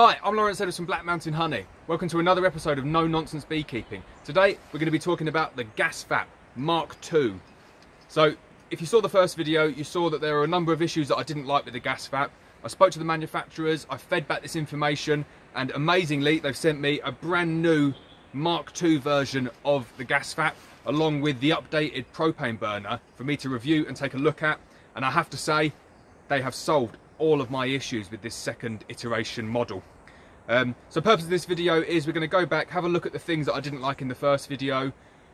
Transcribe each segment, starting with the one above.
Hi, I'm Lawrence Edwards from Black Mountain Honey. Welcome to another episode of No Nonsense Beekeeping. Today we're going to be talking about the GasVap Mark II. So if you saw the first video, you saw that there are a number of issues that I didn't like with the GasVap. I spoke to the manufacturers, I fed back this information, and amazingly they've sent me a brand new Mark II version of the GasVap along with the updated propane burner for me to review and take a look at. And I have to say, they have solved all of my issues with this second iteration model. Um, so purpose of this video is we're going to go back, have a look at the things that I didn't like in the first video,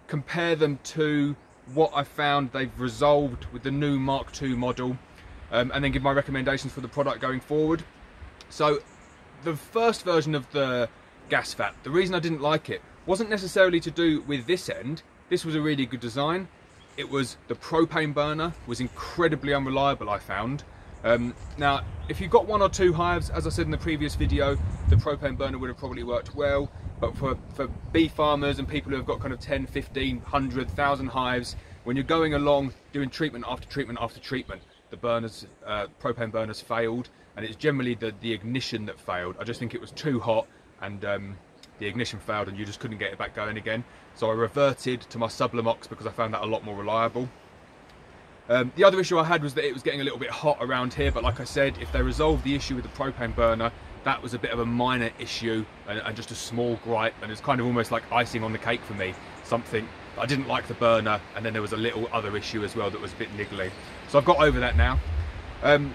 compare them to what I found they've resolved with the new Mark II model, um, and then give my recommendations for the product going forward. So the first version of the GasVap, the reason I didn't like it wasn't necessarily to do with this end. This was a really good design. It was the propane burner was incredibly unreliable I found. Um, now, if you've got one or two hives, as I said in the previous video, the propane burner would have probably worked well. But for, for bee farmers and people who have got kind of 10, 15, 100, 1,000 hives, when you're going along doing treatment after treatment after treatment, the burners, uh, propane burners failed, and it's generally the, the ignition that failed. I just think it was too hot and um, the ignition failed and you just couldn't get it back going again. So I reverted to my Sublimox because I found that a lot more reliable. Um, the other issue I had was that it was getting a little bit hot around here, but like I said, if they resolved the issue with the propane burner, that was a bit of a minor issue and, and just a small gripe, and it's kind of almost like icing on the cake for me. Something I didn't like the burner, and then there was a little other issue as well that was a bit niggly. So I've got over that now. Um,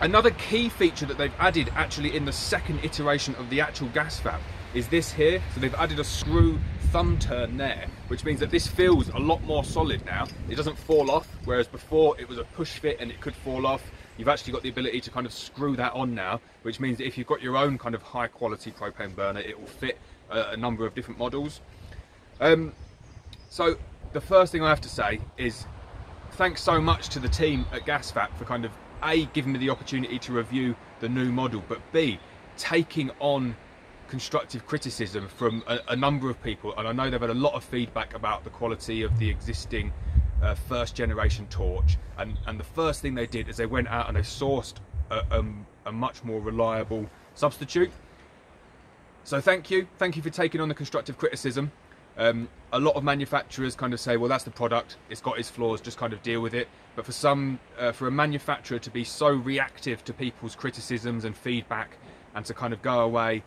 another key feature that they've added actually in the second iteration of the actual GasVap is this here. So they've added a screw thumb turn there, which means that this feels a lot more solid now. It doesn't fall off, whereas before it was a push fit and it could fall off. You've actually got the ability to kind of screw that on now, which means that if you've got your own kind of high quality propane burner, it will fit a, a number of different models. Um, so the first thing I have to say is thanks so much to the team at GasVap for kind of A, giving me the opportunity to review the new model, but B, taking on constructive criticism from a, a, number of people, and I know they've had a lot of feedback about the quality of the existing uh, first generation torch. And, and the first thing they did is they went out and they sourced a, um, a much more reliable substitute. So thank you, thank you for taking on the constructive criticism. Um, a lot of manufacturers kind of say, well, that's the product, it's got its flaws, just kind of deal with it. But for some, uh, for a manufacturer to be so reactive to people's criticisms and feedback and to kind of go away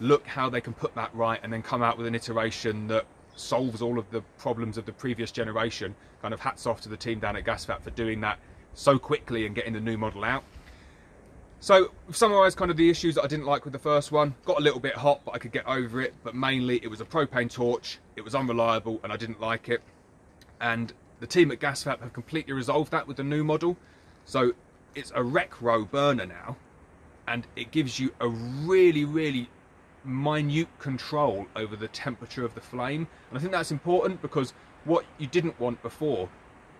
look how they can put that right and then come out with an iteration that solves all of the problems of the previous generation. Kind of hats off to the team down at GasVap for doing that so quickly and getting the new model out. So, we've summarised kind of the issues that I didn't like with the first one. Got a little bit hot, but I could get over it. But mainly, it was a propane torch. It was unreliable, and I didn't like it. And the team at GasVap have completely resolved that with the new model. So, it's a RecRo burner now, and it gives you a really, really minute control over the temperature of the flame. And I think that's important because what you didn't want before,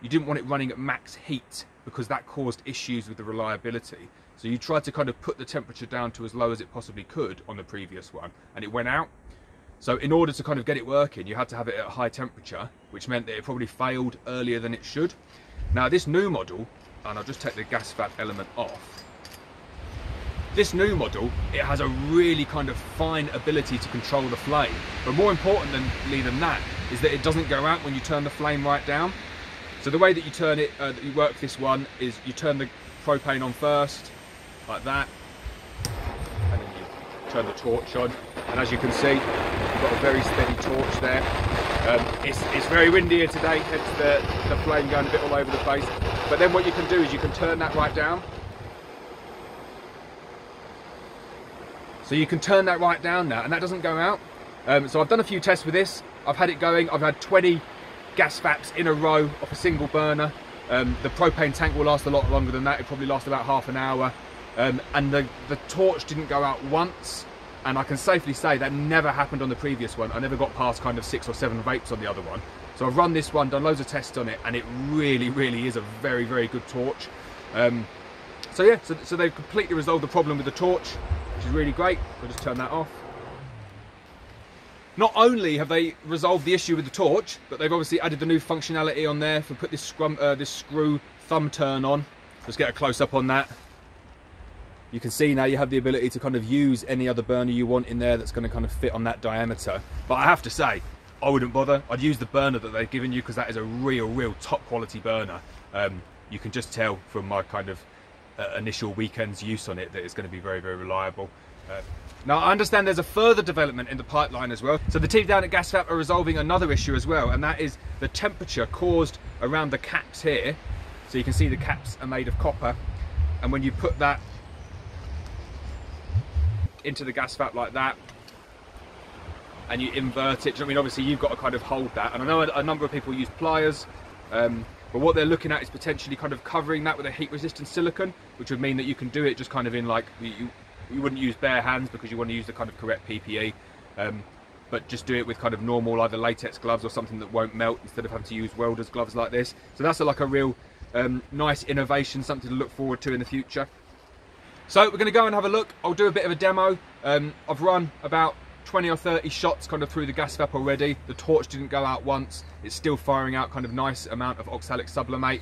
you didn't want it running at max heat because that caused issues with the reliability. So you tried to kind of put the temperature down to as low as it possibly could on the previous one and it went out. So in order to kind of get it working, you had to have it at a high temperature, which meant that it probably failed earlier than it should. Now this new model, and I'll just take the GasVap element off, this new model, it has a really kind of fine ability to control the flame. But more importantly than that, is that it doesn't go out when you turn the flame right down. So the way that you turn it, uh, that you work this one, is you turn the propane on first, like that, and then you turn the torch on. And as you can see, you've got a very steady torch there. Um, it's, it's very windy here today, hence the, the flame going a bit all over the place. But then what you can do is you can turn that right down, So you can turn that right down now and that doesn't go out. Um, so I've done a few tests with this. I've had it going. I've had 20 GasVaps in a row off a single burner. Um, the propane tank will last a lot longer than that. It probably lasts about half an hour. Um, and the, the torch didn't go out once. And I can safely say that never happened on the previous one. I never got past kind of six or seven vapes on the other one. So I've run this one, done loads of tests on it, and it really, really is a very, very good torch. Um, so yeah, so, so they've completely resolved the problem with the torch which is really great. We'll just turn that off. Not only have they resolved the issue with the torch, but they've obviously added the new functionality on there for put this scrum, uh, this screw thumb turn on. Let's get a close up on that. you can see now you have the ability to kind of use any other burner you want in there that's going to kind of fit on that diameter. But I have to say, I wouldn't bother. I'd use the burner that they've given you because that is a real, real top quality burner. Um, you can just tell from my kind of uh, initial weekend's use on it that is going to be very, very reliable. Uh, now, I understand there's a further development in the pipeline as well. So the team down at GasVap are resolving another issue as well, and that is the temperature caused around the caps here. So you can see the caps are made of copper, and when you put that into the gas like that, and you invert it, I mean, obviously you've got to kind of hold that. And I know a, number of people use pliers, um, but what they're looking at is potentially kind of covering that with a heat resistant silicone, which would mean that you can do it just kind of in like, you, you wouldn't use bare hands because you want to use the kind of correct PPE. Um, but just do it with kind of normal either latex gloves or something that won't melt instead of having to use welder's gloves like this. So that's a, like a real um, nice innovation, something to look forward to in the future. So we're going to go and have a look. I'll do a bit of a demo. Um, I've run about 20 or 30 shots kind of through the gas vap already. The torch didn't go out once. It's still firing out kind of nice amount of oxalic sublimate.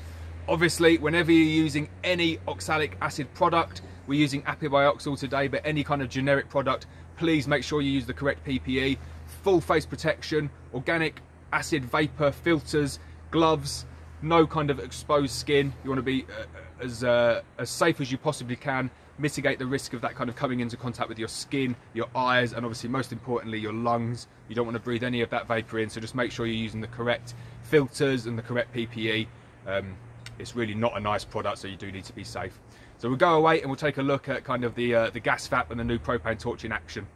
Obviously, whenever you're using any oxalic acid product, we're using Apibioxal today, but any kind of generic product, please make sure you use the correct PPE, full face protection, organic acid vapor filters, gloves, no kind of exposed skin. You want to be uh, as, uh, as safe as you possibly can, mitigate the risk of that kind of coming into contact with your skin, your eyes, and obviously most importantly your lungs. You don't want to breathe any of that vapor in, so just make sure you're using the correct filters and the correct PPE. Um, it's really not a nice product, so you do need to be safe. So we'll go away and we'll take a look at kind of the, uh, the gas vap and the new propane torch in action.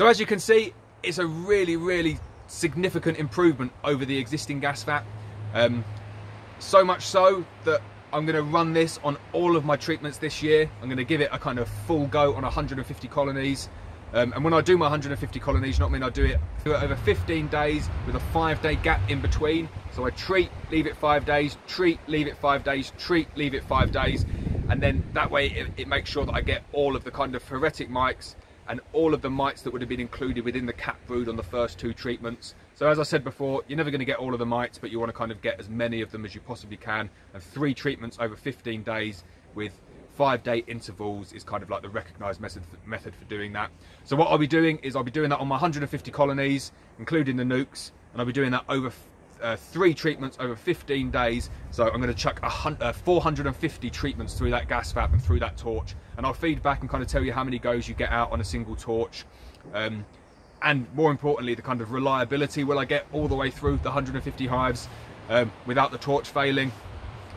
So as you can see, it's a really, really significant improvement over the existing gas vap. Um, so much so that I'm going to run this on all of my treatments this year. I'm going to give it a kind of full go on 150 colonies. Um, and when I do my 150 colonies, I mean, I do it, over 15 days with a five day gap in between. So I treat, leave it five days, treat, leave it five days, treat, leave it five days. And then that way it, it makes sure that I get all of the kind of phoretic mites and all of the mites that would have been included within the capped brood on the first two treatments. So as I said before, you're never going to get all of the mites, but you want to kind of get as many of them as you possibly can. And three treatments over 15 days with five day intervals is kind of like the recognized method, method for doing that. So what I'll be doing is I'll be doing that on my 150 colonies, including the nukes, and I'll be doing that over uh, three treatments over 15 days. So I'm going to chuck uh, 450 treatments through that gas vap and through that torch. And I'll feed back and kind of tell you how many goes you get out on a single torch. Um, and more importantly, the kind of reliability. Will I get all the way through the 150 hives um, without the torch failing?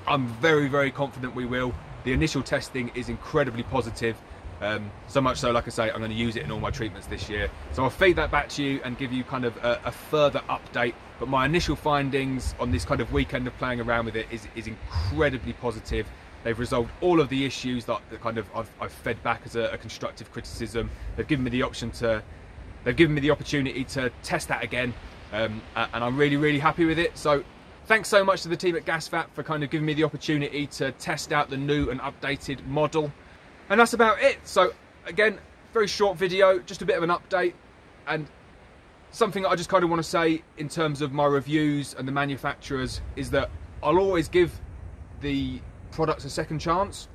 I'm very, very confident we will. The initial testing is incredibly positive. Um, so much so, like I say, I'm going to use it in all my treatments this year. So I'll feed that back to you and give you kind of a, a, further update. But my initial findings on this kind of weekend of playing around with it is, is incredibly positive. They've resolved all of the issues that, that kind of I've, I've, fed back as a, a constructive criticism. They've given me the option to, they've given me the opportunity to test that again, um, and I'm really, really happy with it. So thanks so much to the team at GasVap for kind of giving me the opportunity to test out the new and updated model. And that's about it. So again, very short video, just a bit of an update and something I just kind of want to say in terms of my reviews and the manufacturers is that I'll always give the products a second chance.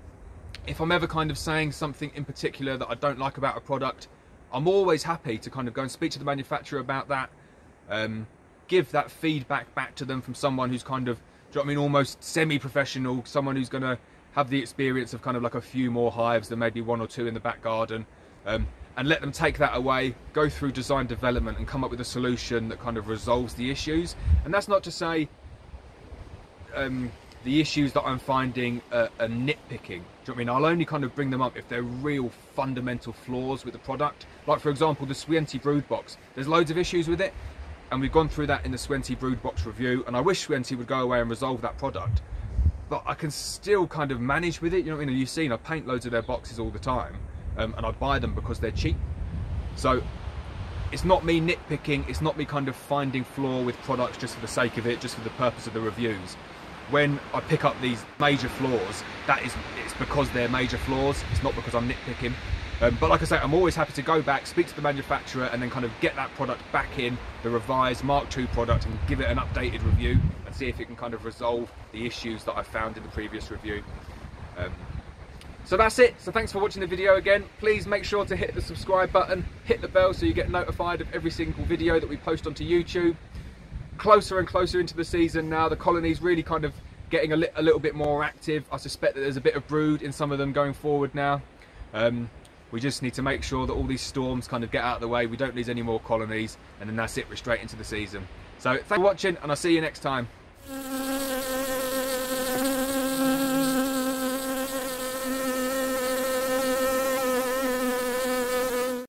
If I'm ever kind of saying something in particular that I don't like about a product, I'm always happy to kind of go and speak to the manufacturer about that, um, give that feedback back to them from someone who's kind of, do you know what I mean, almost semi-professional, someone who's going to have the experience of kind of like a few more hives than maybe one or two in the back garden um, and let them take that away, go through design development and come up with a solution that kind of resolves the issues. And that's not to say um, the issues that I'm finding are, are nitpicking. Do you know I mean? I'll only kind of bring them up if they're real fundamental flaws with the product. Like for example, the Swienty brood box. There's loads of issues with it. and we've gone through that in the Swienty Brood Box review, and I wish Swienty would go away and resolve that product. But I can still kind of manage with it. You know what I mean? You've seen I paint loads of their boxes all the time, um, and I buy them because they're cheap. So it's not me nitpicking. It's not me kind of finding flaw with products just for the sake of it, just for the purpose of the reviews. When I pick up these major flaws, that is it's because they're major flaws. It's not because I'm nitpicking. Um, but like I say, I'm always happy to go back, speak to the manufacturer, and then kind of get that product back in, the revised Mark II product, and give it an updated review see if it can kind of resolve the issues that I found in the previous review. Um, so that's it. So thanks for watching the video again. Please make sure to hit the subscribe button, hit the bell so you get notified of every single video that we post onto YouTube. Closer and closer into the season now, the colony's really kind of getting a, li a little bit more active. I suspect that there's a bit of brood in some of them going forward now. Um, we just need to make sure that all these storms kind of get out of the way. We don't lose any more colonies, and then that's it. We're straight into the season. So thanks for watching, and I'll see you next time. Mm-hmm.